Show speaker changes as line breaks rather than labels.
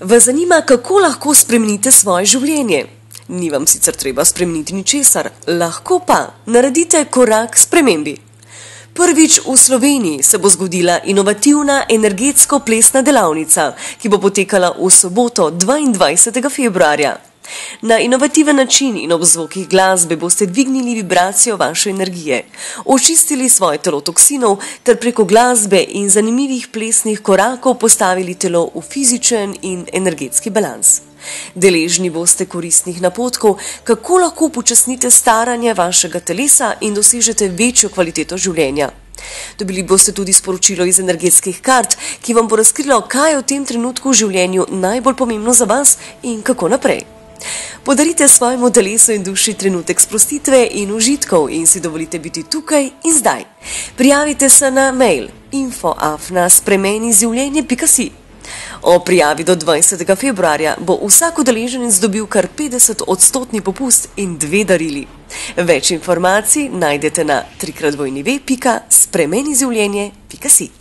Vas zanima, kako lahko spremenite svoje življenje? Ni vam sicer treba spremeniti ničesar, lahko pa naredite korak spremembi. Prvič v Sloveniji se bo zgodila inovativna energetsko-plesna delavnica, ki bo potekala v soboto 22. februarja. Na inovativen način in ob zvokih glasbe boste dvignili vibracijo vaše energije, očistili svoje telo toksinov ter preko glasbe in zanimivih plesnih korakov postavili telo v fizičen in energetski balans. Deležni boste koristnih napotkov, kako lahko počasnite staranje vašega telesa in dosežete večjo kvaliteto življenja. Dobili boste tudi sporočilo iz energetskih kart, ki vam bo razkrilo, kaj je v tem trenutku v življenju najbolj pomembno za vas in kako naprej. Podarite svojemu telesu in duši trenutek sprostitve in užitkov in si dovolite biti tukaj in zdaj. Prijavite se na mail infoafna.spremenizivljenje.si. O prijavi do 20. februarja bo vsak udeleženec dobil kar 50 odstotni popust in dve darili. Več informacij najdete na trikratvojnive.spremenizivljenje.si.